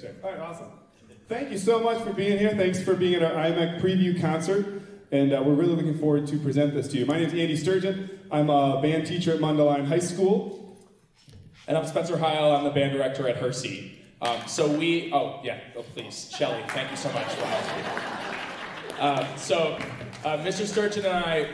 check. All right, awesome. Thank you so much for being here. Thanks for being at our IMEC preview concert. And uh, we're really looking forward to present this to you. My name is Andy Sturgeon. I'm a band teacher at Mundelein High School. And I'm Spencer Hile. I'm the band director at Hersey. Um, so we, oh yeah, oh please, Shelly, thank you so much for. Uh, so uh, Mr. Sturgeon and I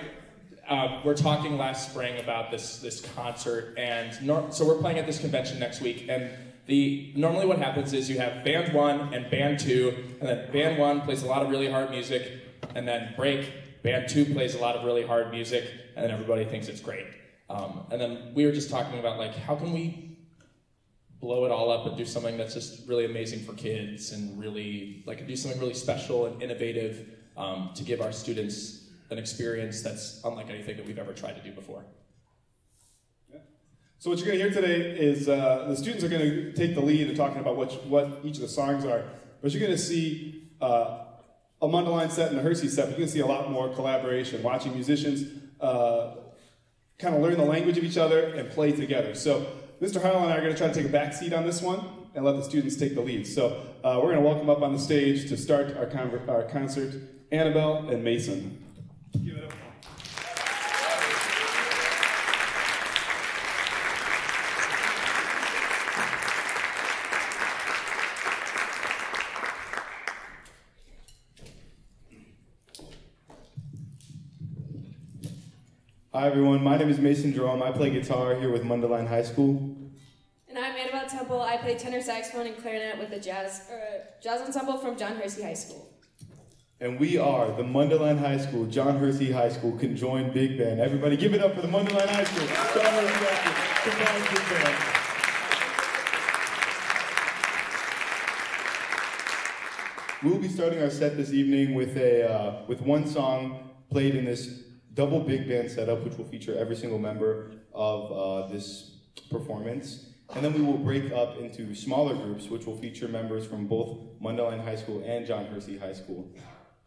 uh, were talking last spring about this this concert, and nor- so we're playing at this convention next week. And the normally what happens is you have band one and band two, and then band one plays a lot of really hard music, and then break. Band two plays a lot of really hard music, and then everybody thinks it's great. Um, and then we were just talking about like how can we blow it all up and do something that's just really amazing for kids and really like do something really special and innovative um, to give our students an experience that's unlike anything that we've ever tried to do before. So what you're going to hear today is uh, the students are going to take the lead in talking about what, what each of the songs are. But you're going to see uh, a Mundelein set and a Hersey set. You're going to see a lot more collaboration, watching musicians uh, kind of learn the language of each other and play together. So Mr. Hile and I are going to try to take a back seat on this one and let the students take the lead. So uh, we're going to welcome up on the stage to start our, our concert Annabelle and Mason. Hi everyone, my name is Mason Jerome. I play guitar here with Mundelein High School. And I'm Annabelle Temple. I play tenor saxophone and clarinet with the jazz uh, jazz ensemble from John Hersey High School. And we are the Mundelein High School, John Hersey High School conjoined big band. Everybody give it up for the Mundelein High School, John Hersey High School big band. We'll be starting our set this evening with a uh, with one song played in this double big band setup, which will feature every single member of uh, this performance. And then we will break up into smaller groups, which will feature members from both Mundelein High School and John Hersey High School.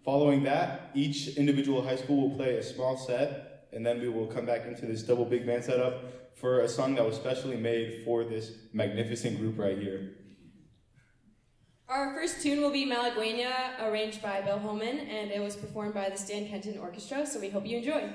Following that, each individual high school will play a small set, and then we will come back into this double big band setup for a song that was specially made for this magnificent group right here. Our first tune will be Malagueña, arranged by Bill Holman, and it was performed by the Stan Kenton Orchestra, so we hope you enjoy.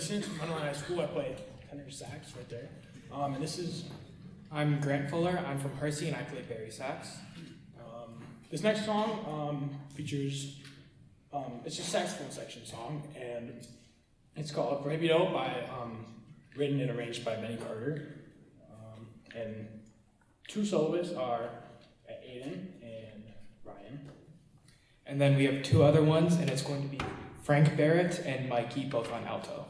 I'm Vincent from Mundelein High School. I play tenor sax right there. Um, and this is I'm Grant Fuller. I'm from Hersey and I play bari sax. um, this next song um, features um, it's a saxophone section song, and it's called Prohibido by um, written and arranged by Benny Carter. Um, and two soloists are Aiden and Ryan. And then we have two other ones, and it's going to be Frank Barrett and Mikey, both on alto.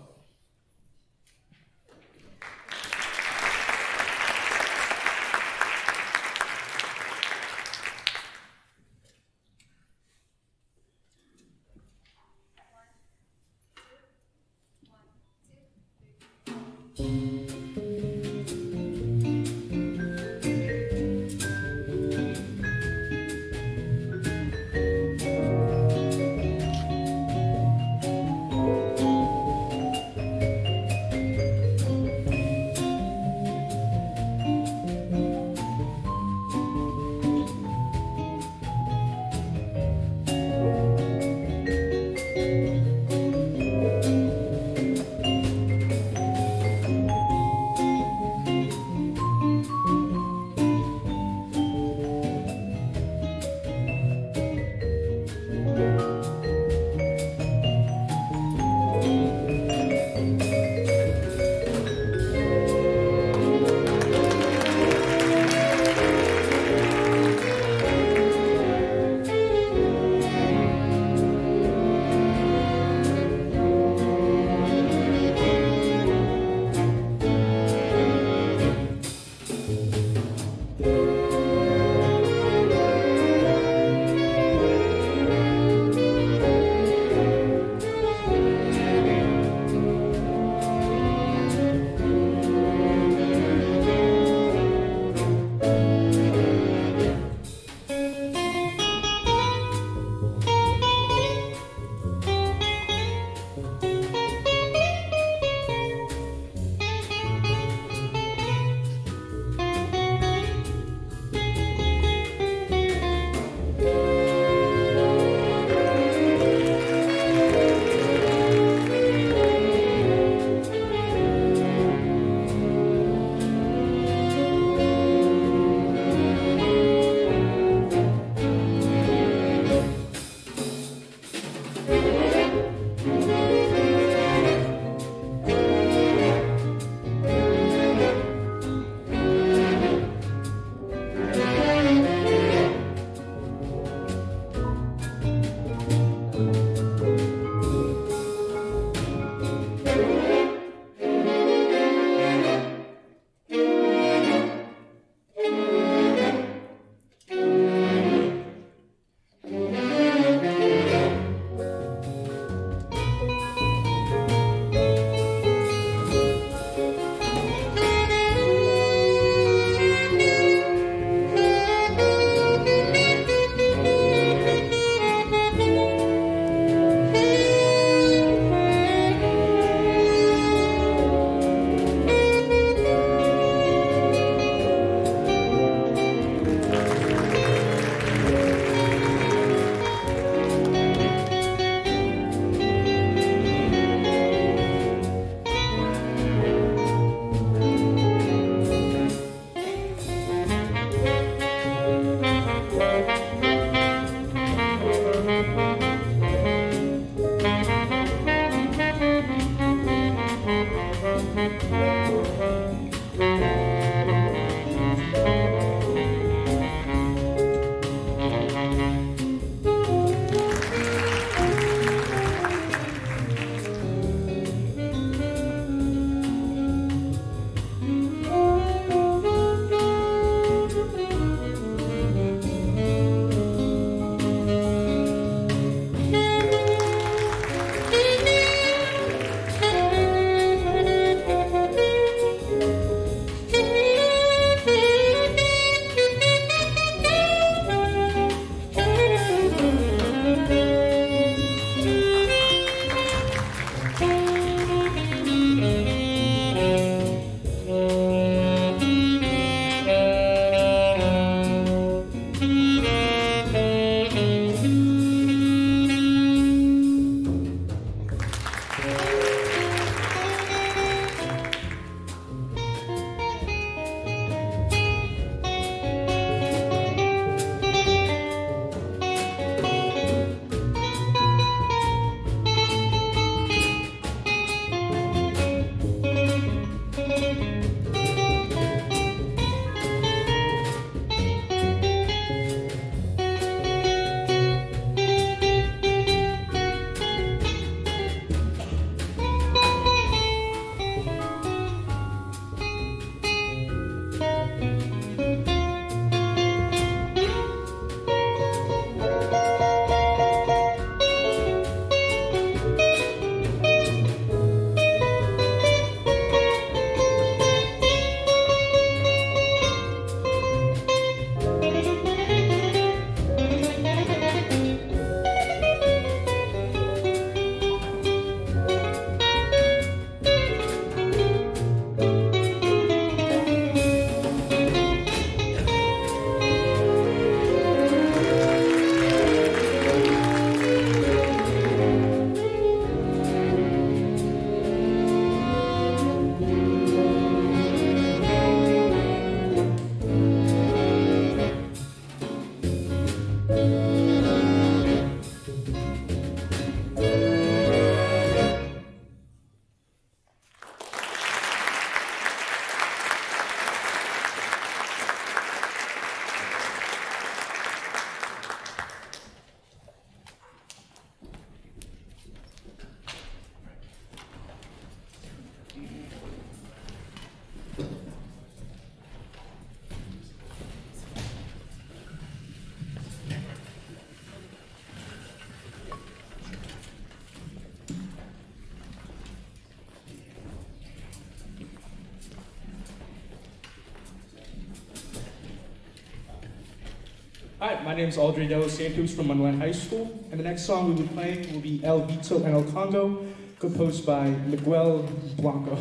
Hi, my name is Audrey Dos Santos from Mundelein High School, and the next song we will be playing will be El Vito en el Congo, composed by Miguel Blanco.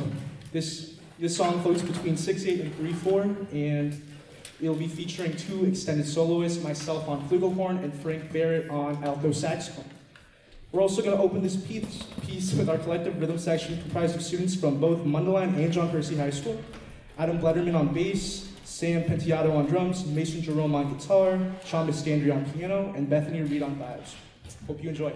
This, this song floats between 6-8 and 3-4, and it'll be featuring two extended soloists, myself on flugelhorn and Frank Barrett on alto saxophone. We're also going to open this piece, piece with our collective rhythm section comprised of students from both Mundelein and John Hersey High School. Adam Bletterman on bass, Sam Pentiato on drums, Mason Jerome on guitar, Sean Mistandri on piano, and Bethany Reed on vibes. Hope you enjoy.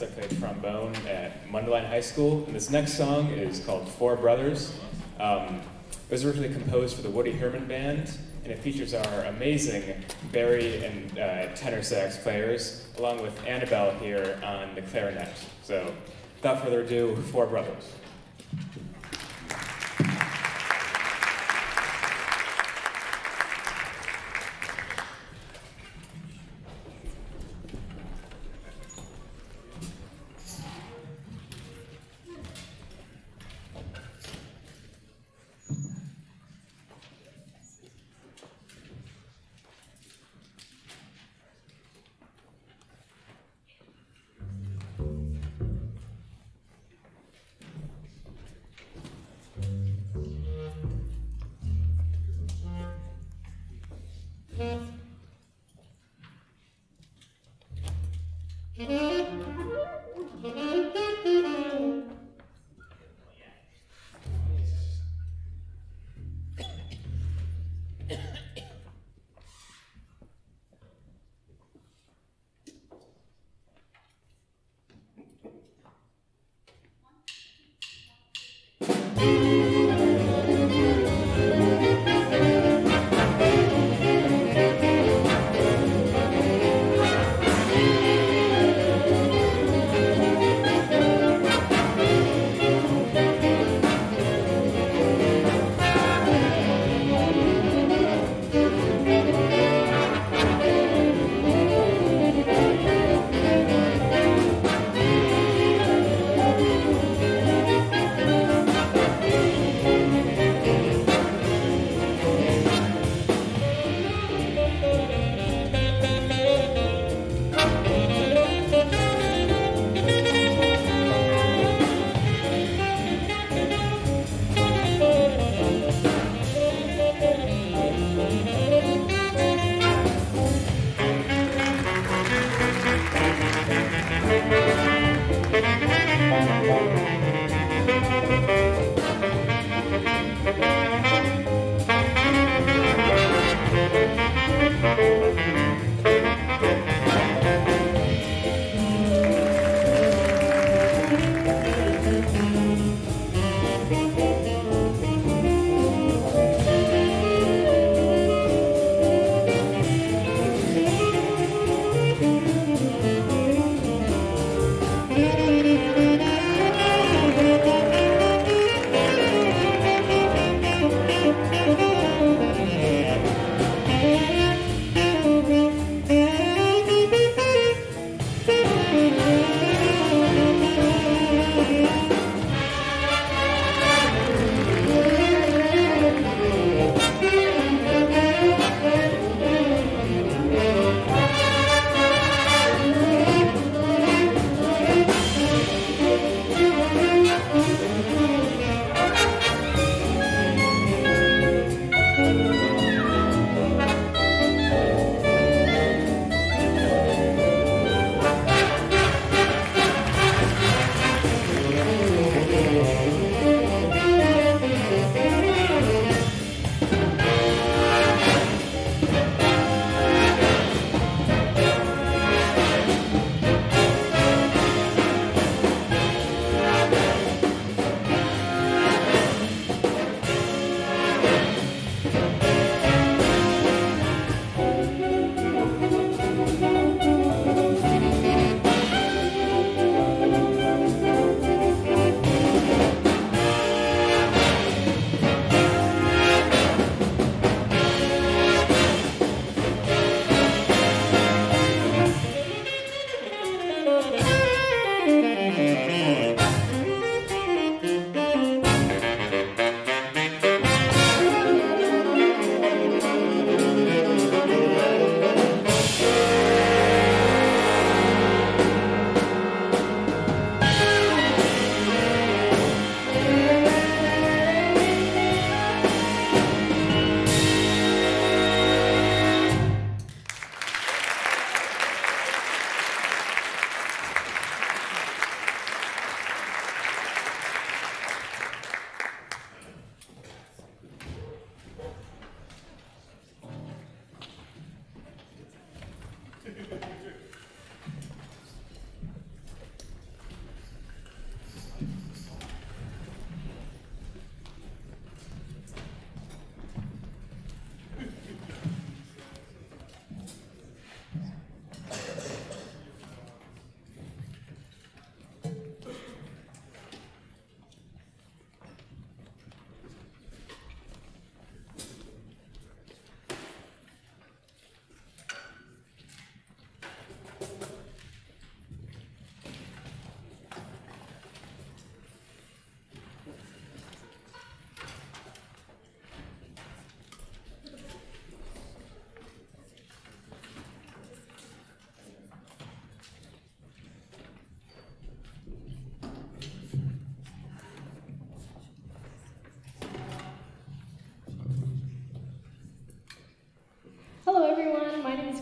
I play trombone at Mundelein High School, and this next song is called Four Brothers. Um, it was originally composed for the Woody Herman Band, and it features our amazing bari and uh, tenor sax players, along with Annabelle here on the clarinet. So, without further ado, Four Brothers.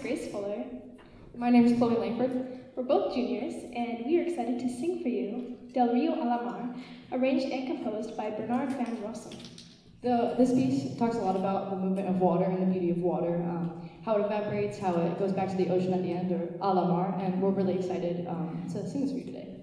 Grace Fuller. My name is Chloe Langford. We're both juniors, and we are excited to sing for you Del Rio a la Mar, arranged and composed by Bernard Van Rossum. The, this piece talks a lot about the movement of water and the beauty of water, um, how it evaporates, how it goes back to the ocean at the end, or a la mar, and we're really excited um, to sing this for you today.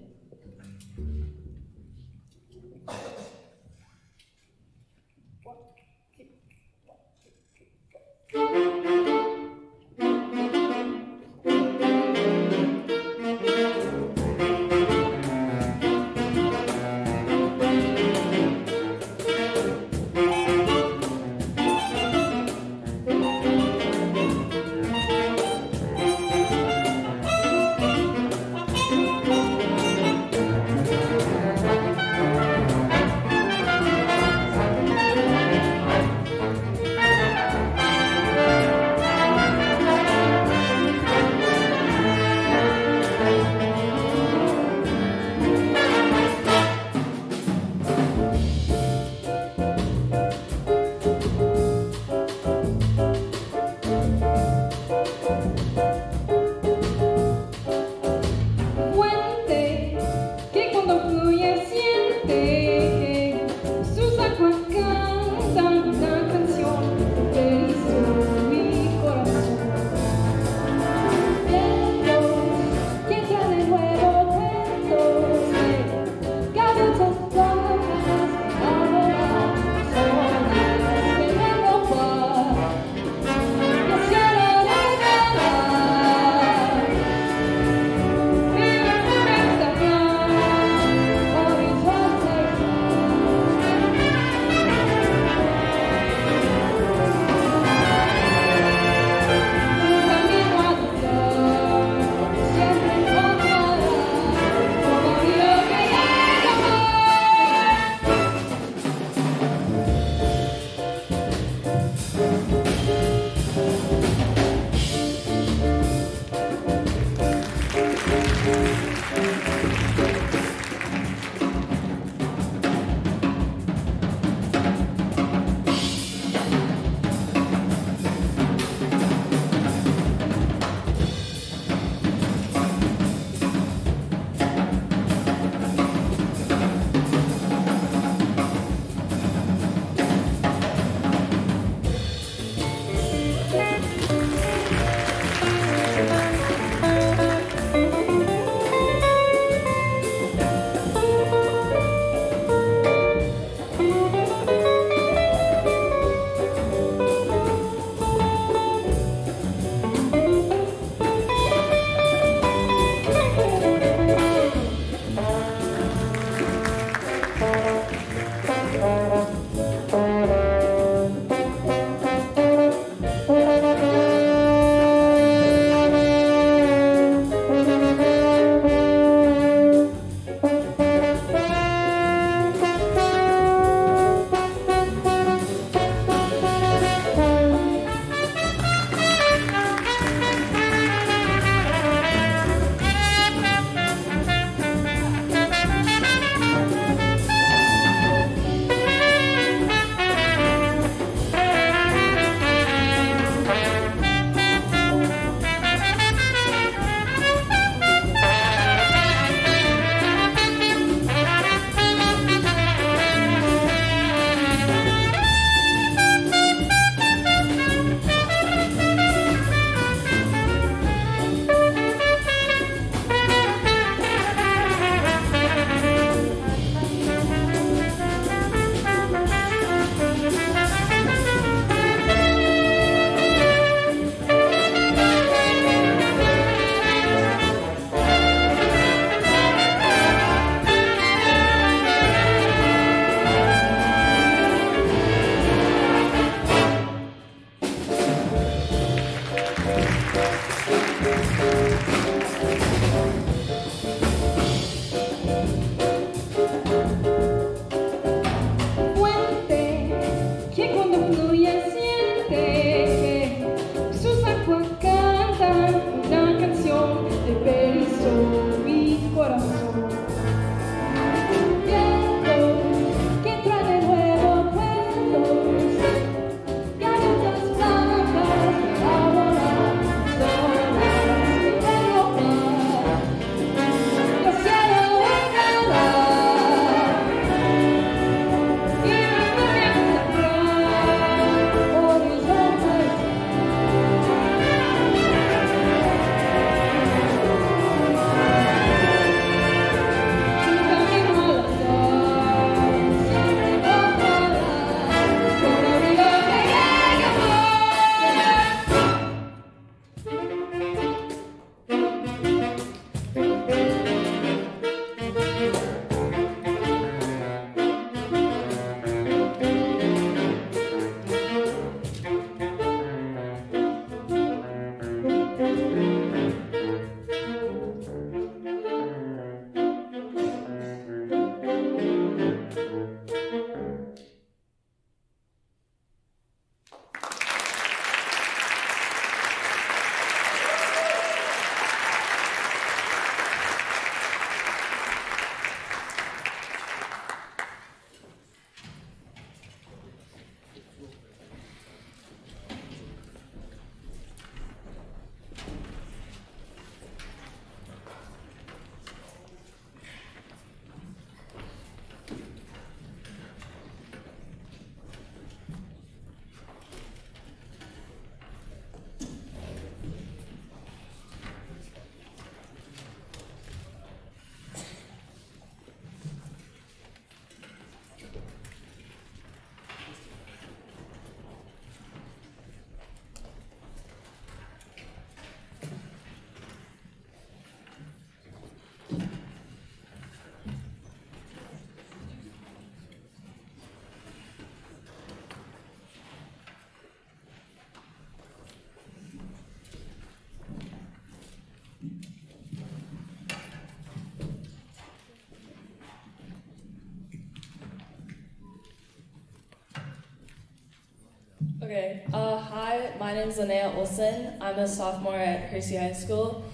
Okay. Uh, hi, my name is Linnea Olson. I'm a sophomore at Hersey High School.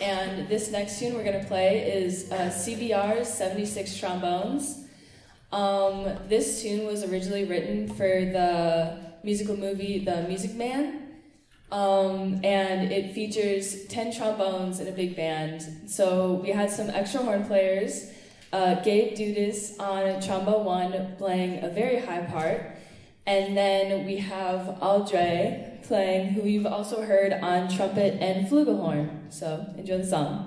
And this next tune we're going to play is uh, CBR's 76 Trombones. Um, this tune was originally written for the musical movie The Music Man. Um, and it features 10 trombones and a big band. So we had some extra horn players. Uh, Gabe Dudas on trombone one playing a very high part. And then we have Aldre playing, who you've also heard on trumpet and flugelhorn. So enjoy the song.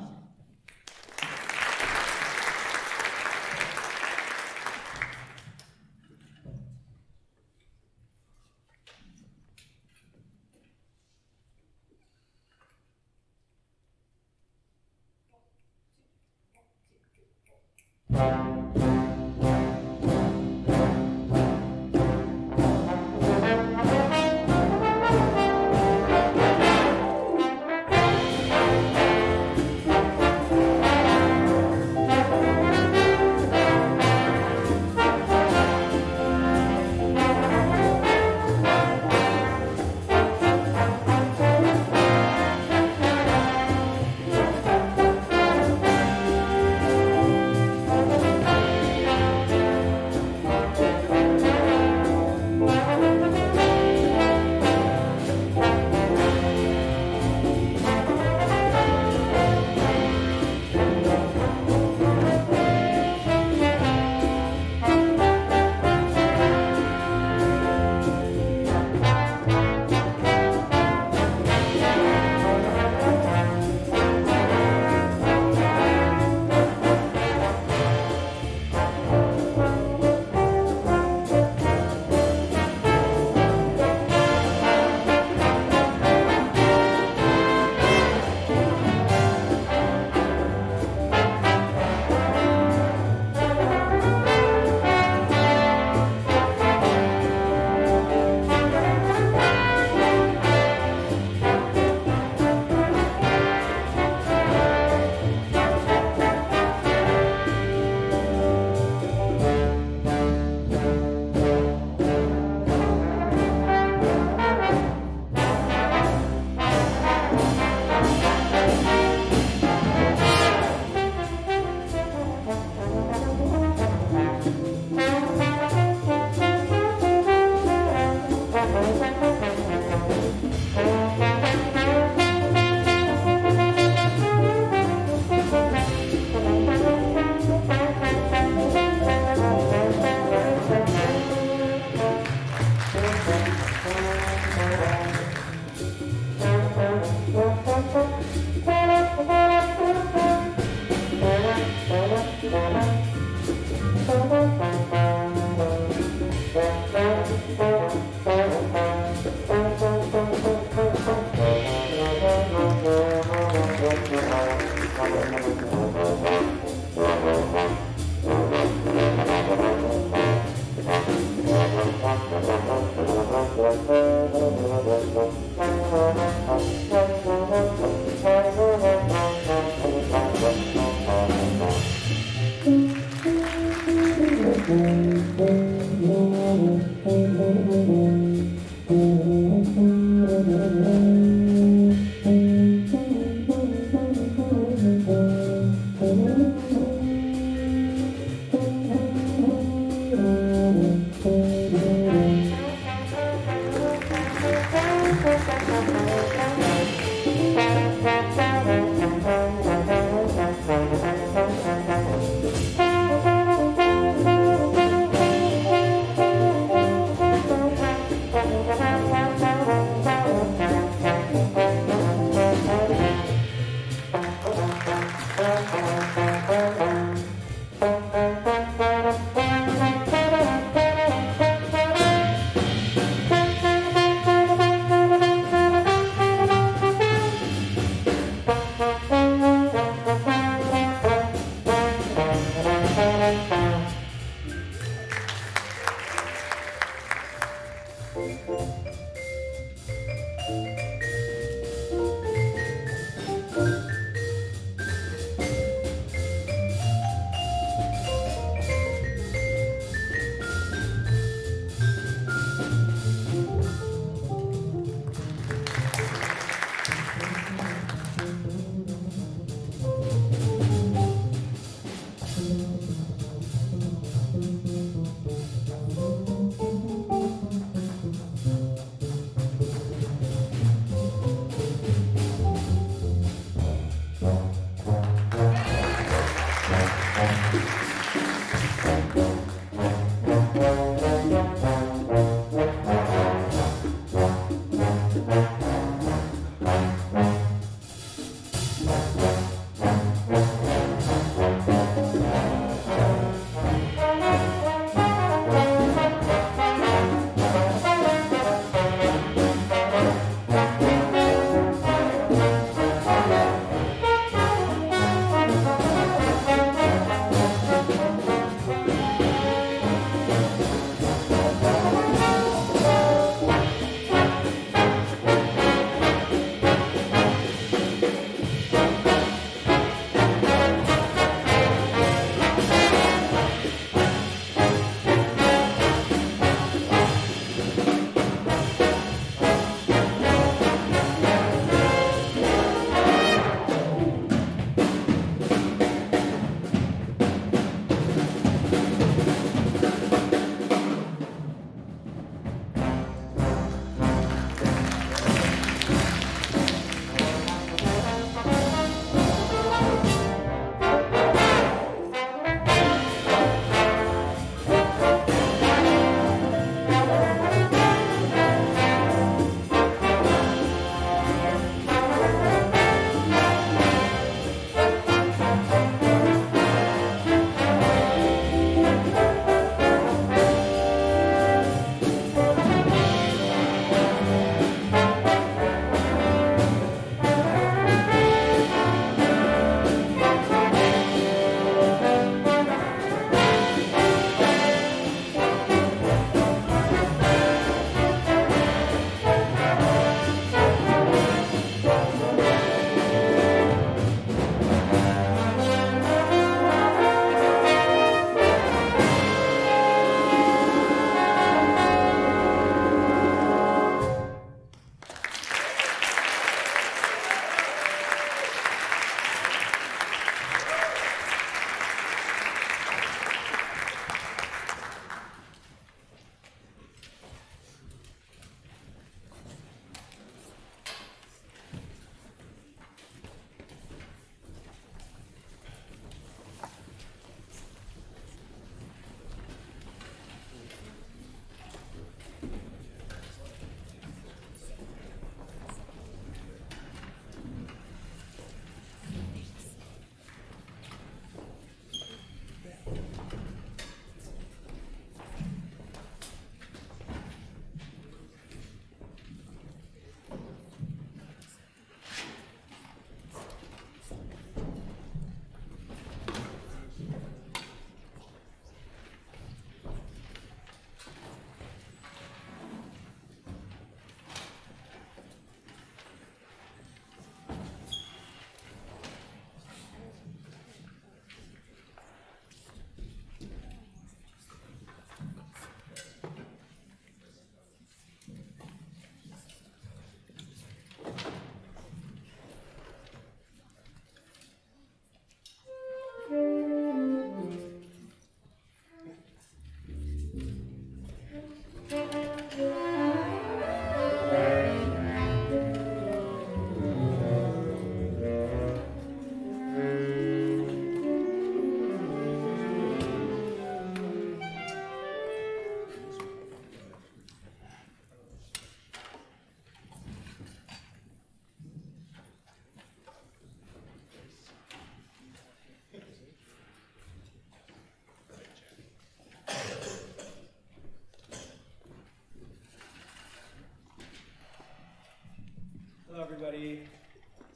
Everybody.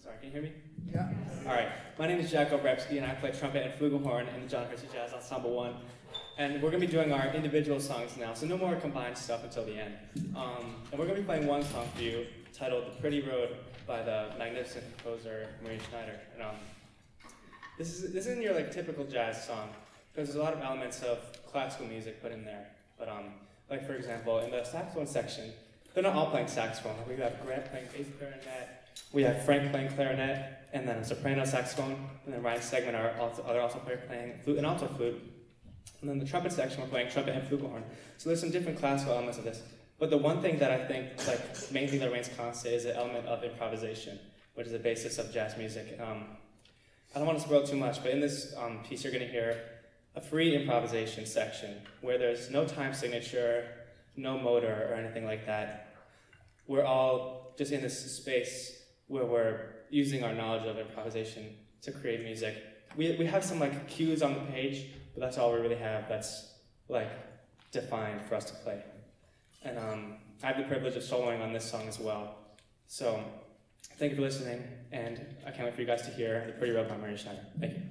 Sorry, can you hear me? Yeah. All right. My name is Jack Obrepsky, and I play trumpet and flugelhorn in the John Hersey Jazz Ensemble 1. And we're going to be doing our individual songs now, so no more combined stuff until the end. Um, and we're going to be playing one song for you titled The Pretty Road by the magnificent composer Maria Schneider. And, um, this, is, this isn't your like typical jazz song, because there's a lot of elements of classical music put in there. But um, like for example, in the saxophone section, they're not all playing saxophone. We have Grant playing bass clarinet, we have Frank playing clarinet, and then a soprano saxophone, and then Ryan Stegman, our also, other alto player, playing flute and alto flute. And then the trumpet section, we're playing trumpet and flugelhorn. So there's some different classical elements of this. But the one thing that I think, like, main thing that remains constant is the element of improvisation, which is the basis of jazz music. Um, I don't want to spoil too much, but in this um, piece, you're going to hear a free improvisation section where there's no time signature, no motor, or anything like that. We're all just in this space where we're using our knowledge of improvisation to create music. We, we have some like cues on the page, but that's all we really have that's like defined for us to play. And um, I have the privilege of soloing on this song as well. So thank you for listening, and I can't wait for you guys to hear The Pretty Road by Maria Schneider. Thank you.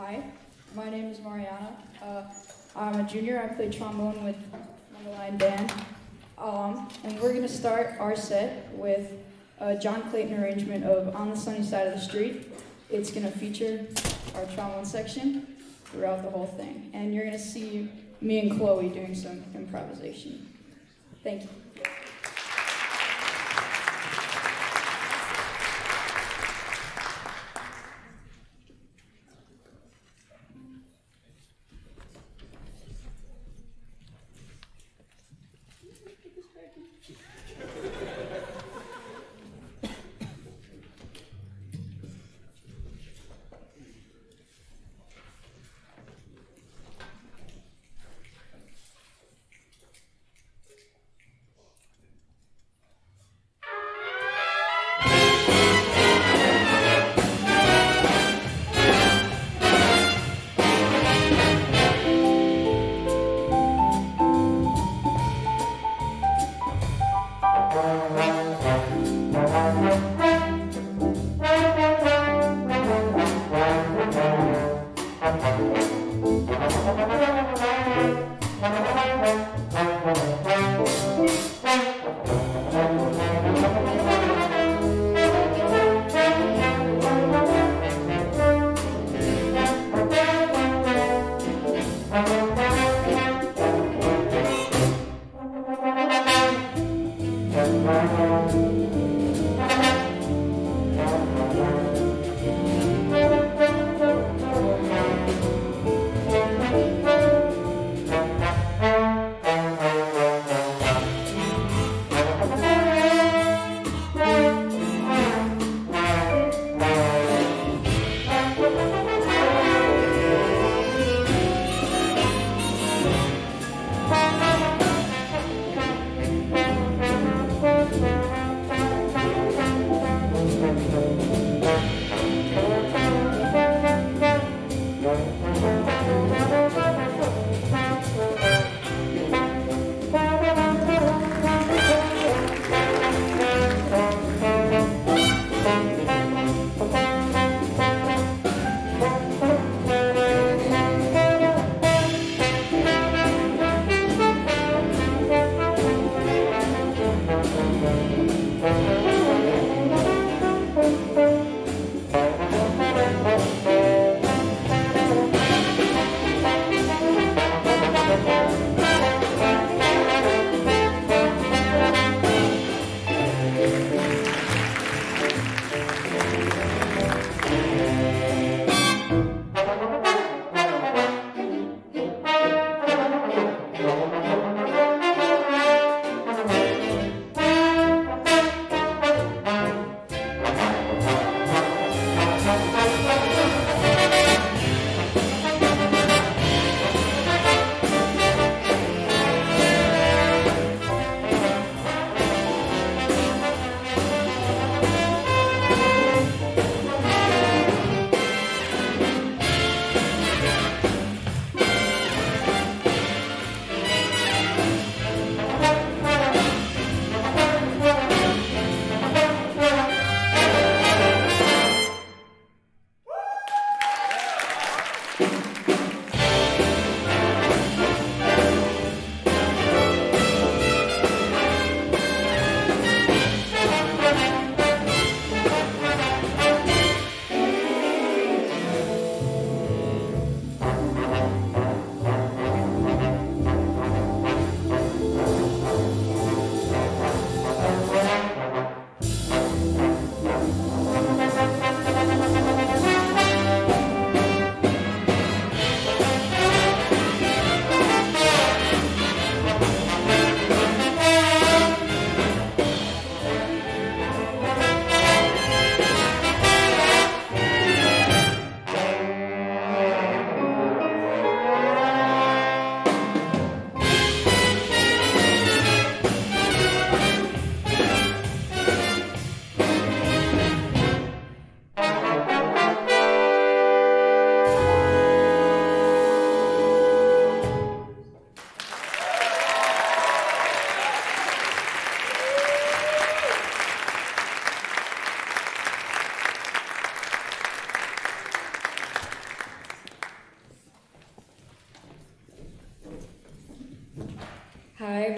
Hi, my name is Mariana. Uh, I'm a junior. I play trombone with Mundelein Band. Um, and we're going to start our set with a John Clayton arrangement of On the Sunny Side of the Street. It's going to feature our trombone section throughout the whole thing. And you're going to see me and Chloe doing some improvisation. Thank you.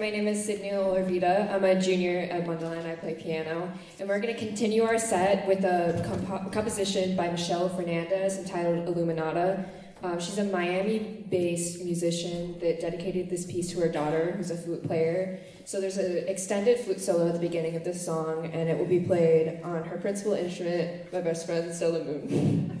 Sydney Olavida. I'm a junior at Mundelein. I play piano. And we're going to continue our set with a compo- composition by Michelle Fernandez entitled Iluminada. Um, she's a Miami based musician that dedicated this piece to her daughter, who's a flute player. So there's an extended flute solo at the beginning of this song, and it will be played on her principal instrument, my best friend, Stella Moon.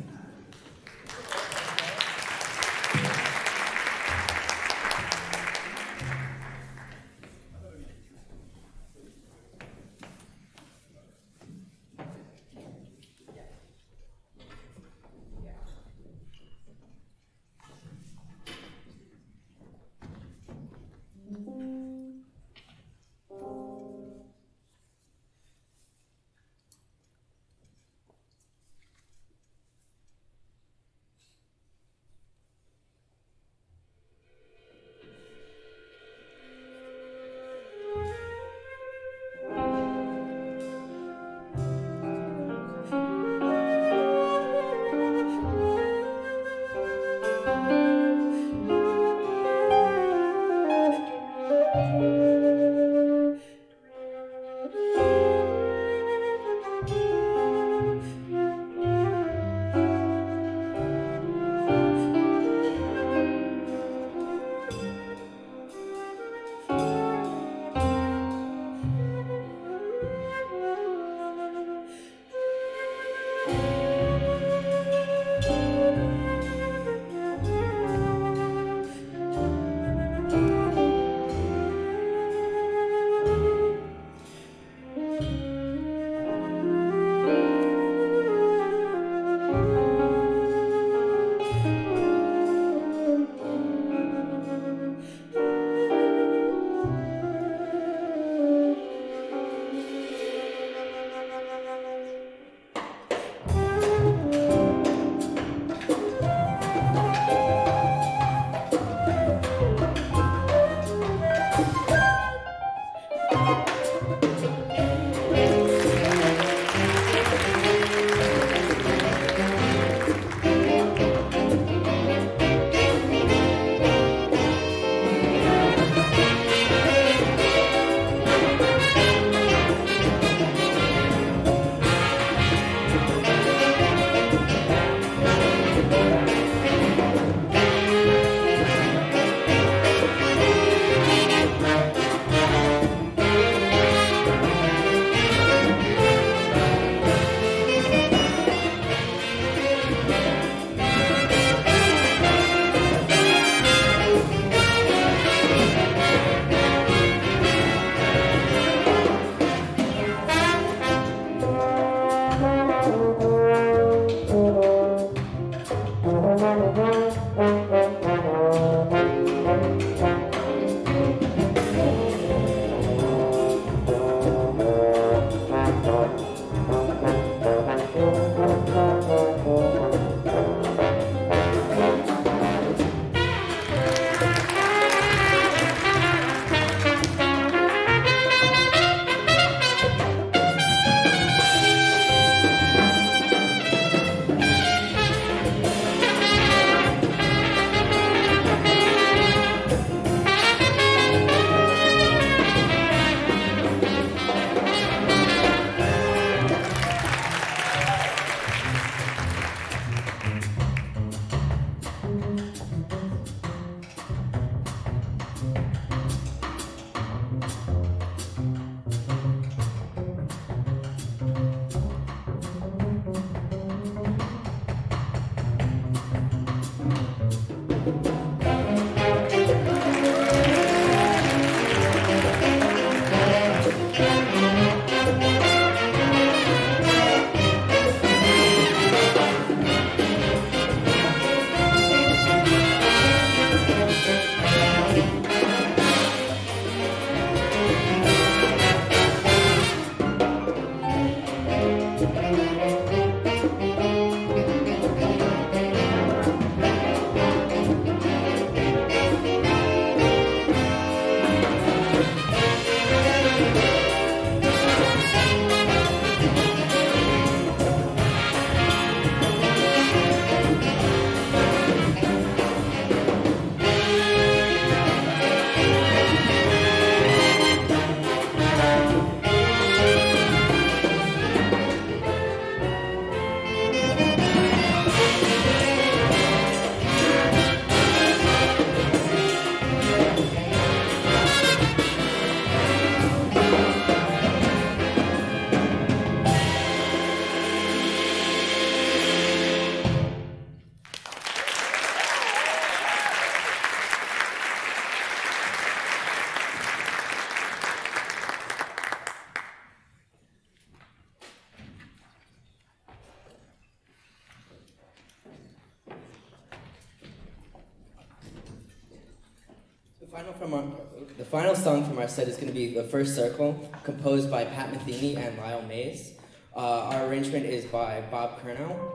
set is going to be The First Circle, composed by Pat Metheny and Lyle Mays. Uh, our arrangement is by Bob Curnow.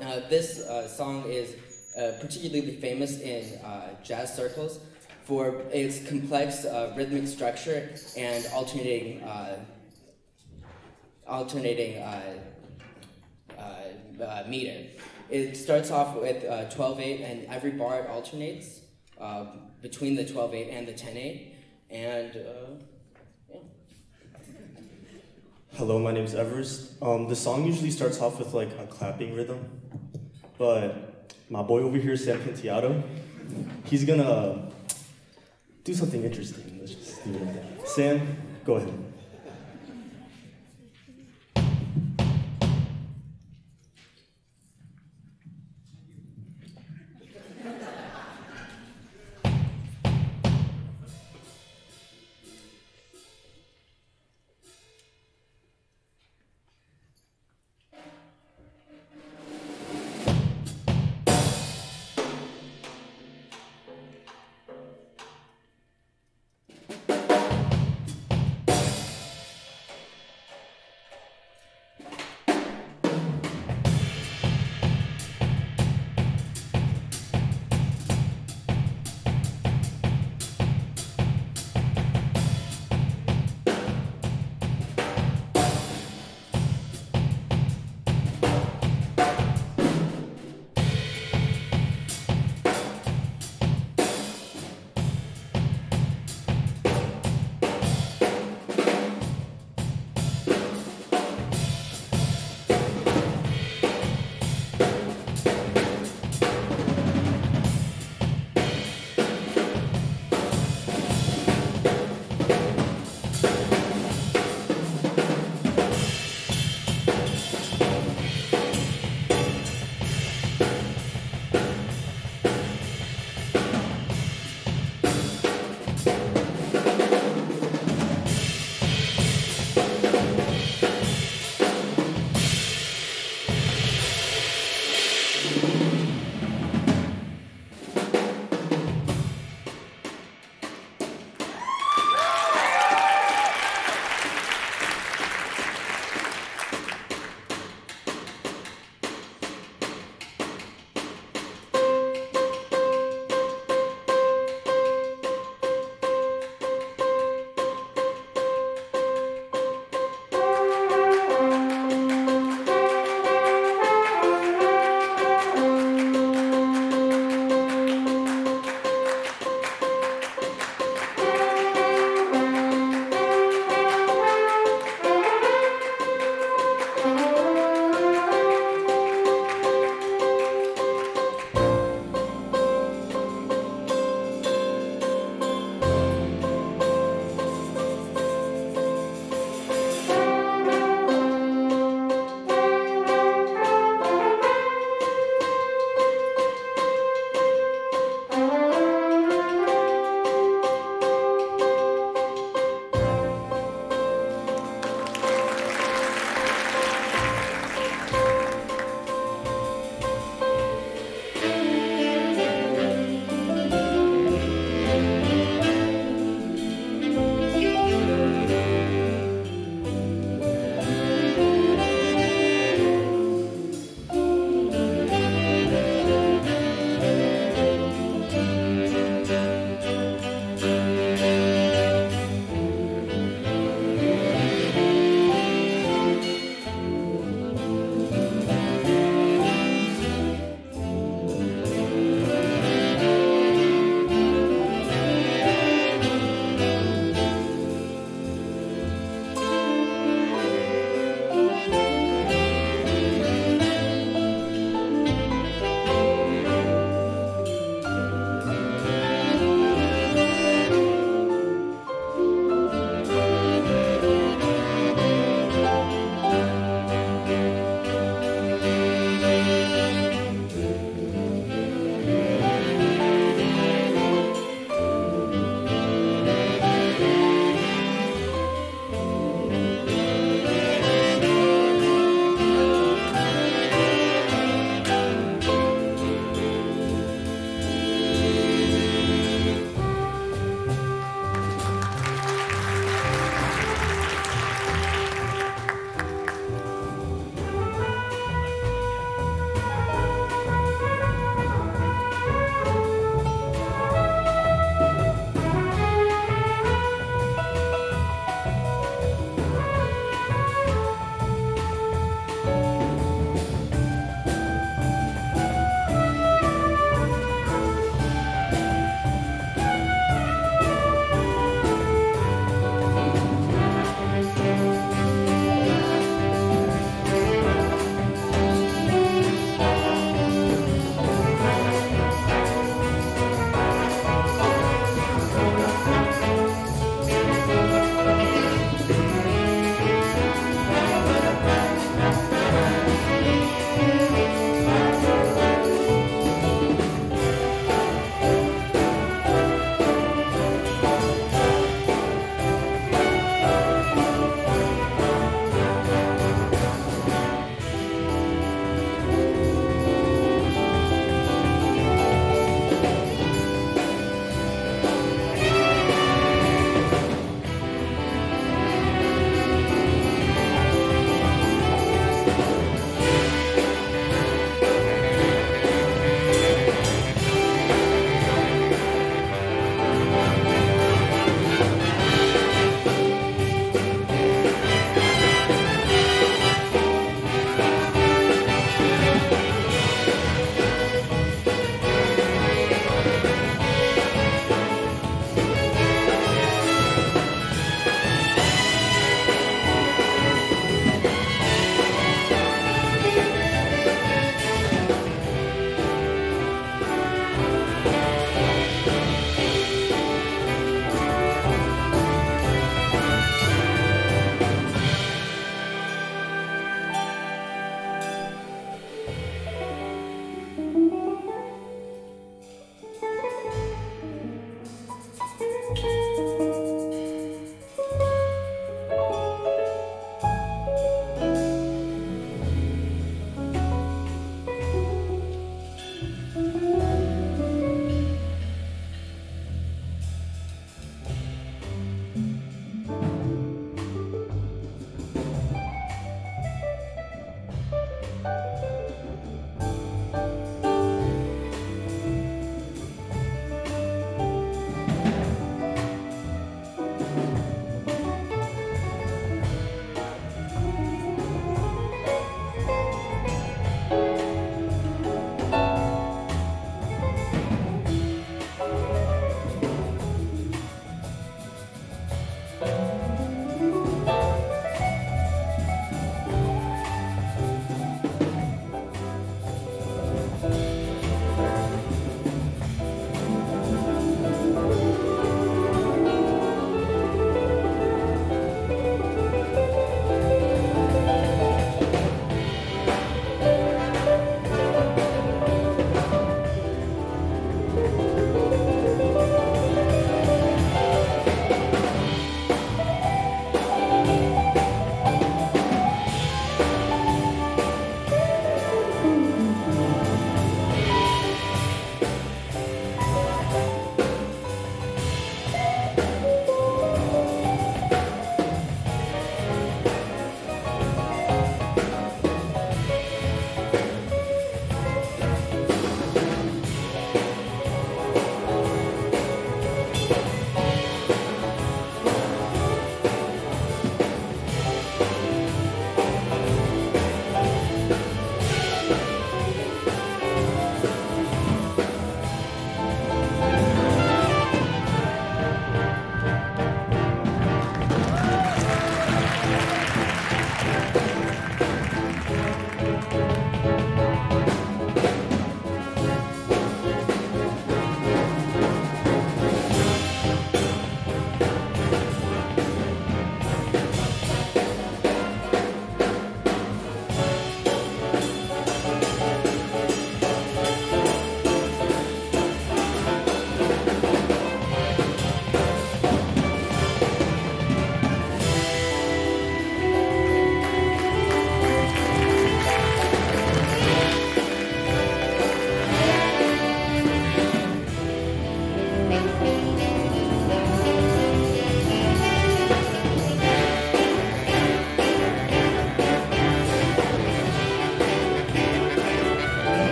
Uh, this uh, song is uh, particularly famous in uh, jazz circles for its complex uh, rhythmic structure and alternating alternating meter. It starts off with uh, 12-8, and every bar it alternates between the 12-8 and the 10-8, and uh, Hello, my name is Everest. Um, the song usually starts off with like a clapping rhythm, but my boy over here, Sam Pintiato, he's gonna do something interesting. Let's just leave it. Sam, go ahead.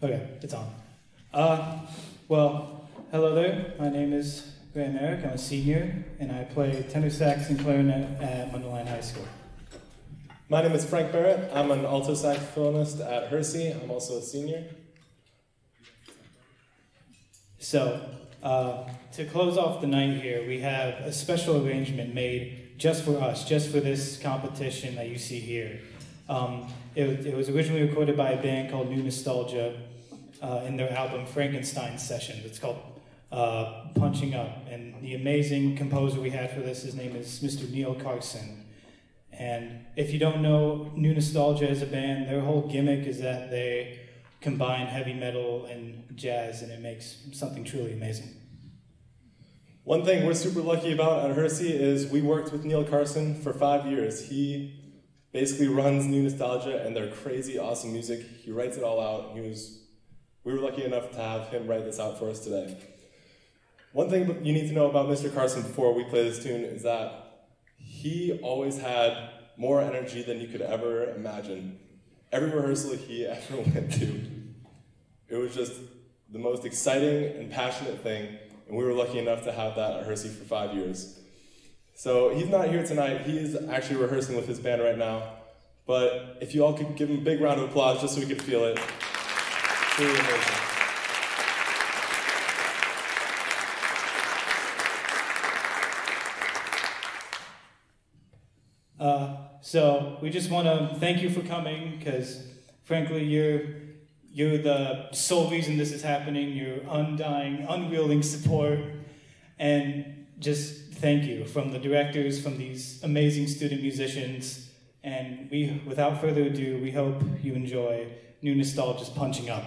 Okay, it's on. Uh, well, hello there. My name is Graham Eric. I'm a senior, and I play tenor sax and clarinet at Mundelein High School. My name is Frank Barrett. I'm an alto saxophonist at Hersey. I'm also a senior. So, uh, to close off the night here, we have a special arrangement made just for us, just for this competition that you see here. Um, it, it was originally recorded by a band called New Nostalgia uh, in their album Frankenstein Sessions. It's called uh, Punching Up. And the amazing composer we had for this, his name is Mr. Neil Carson. And if you don't know New Nostalgia as a band, their whole gimmick is that they combine heavy metal and jazz, and it makes something truly amazing. One thing we're super lucky about at Hersey is we worked with Neil Carson for five years. He basically runs New Nostalgia and their crazy awesome music. He writes it all out. He was, we were lucky enough to have him write this out for us today. One thing you need to know about Mr. Carson before we play this tune is that he always had more energy than you could ever imagine. Every rehearsal he ever went to, it was just the most exciting and passionate thing, and we were lucky enough to have that at Hersey for five years. So he's not here tonight. He is actually rehearsing with his band right now. But if you all could give him a big round of applause just so we could feel it. Uh, so we just want to thank you for coming because, frankly, you're you're the sole reason this is happening. Your undying, unwielding support, and just thank you from the directors, from these amazing student musicians, and we, without further ado, we hope you enjoy New Nostalgia's Punching Up.